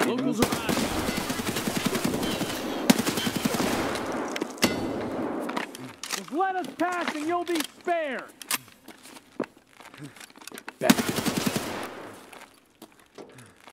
Locals arrive. Just let us pass and you'll be spared. Back.